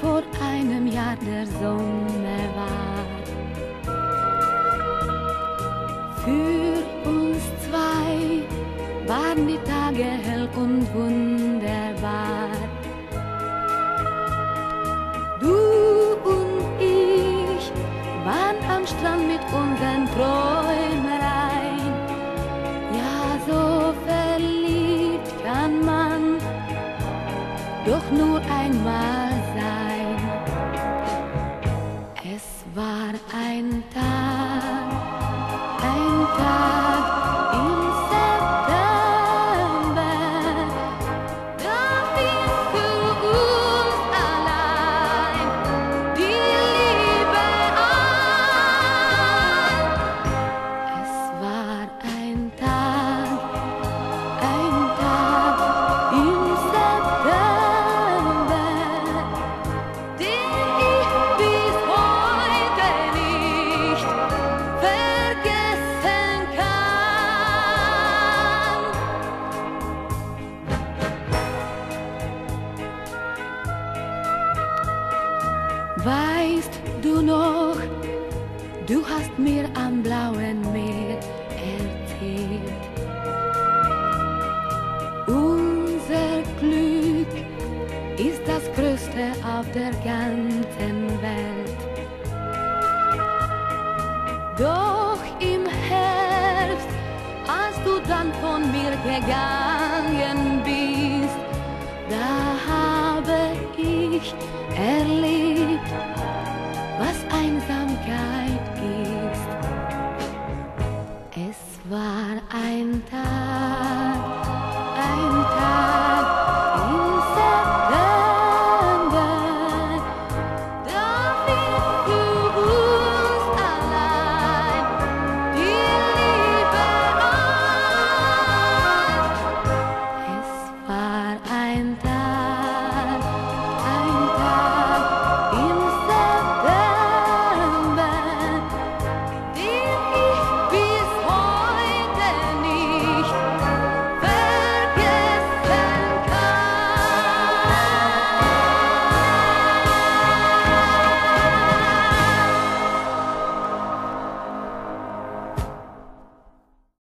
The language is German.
vor einem Jahr der Sommer war. Für uns zwei waren die Tage hell und wunderbar. Du und ich waren am Strand mit unseren Träumereien. Ja, so verliebt kann man doch nur einmal Weißt du noch, du hast mir am blauen Meer erzählt. Unser Glück ist das größte auf der ganzen Welt. Doch im Herbst, als du dann von mir gegangen bist, da habe ich erlebt,